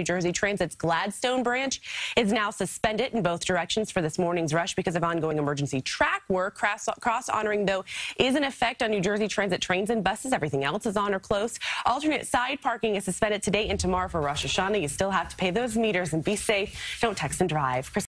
New Jersey Transit's Gladstone branch is now suspended in both directions for this morning's rush because of ongoing emergency track work. Cross-honoring, though, is in effect on New Jersey Transit trains and buses. Everything else is on or close. Alternate side parking is suspended today and tomorrow for Rosh Hashanah. You still have to pay those meters and be safe. Don't text and drive.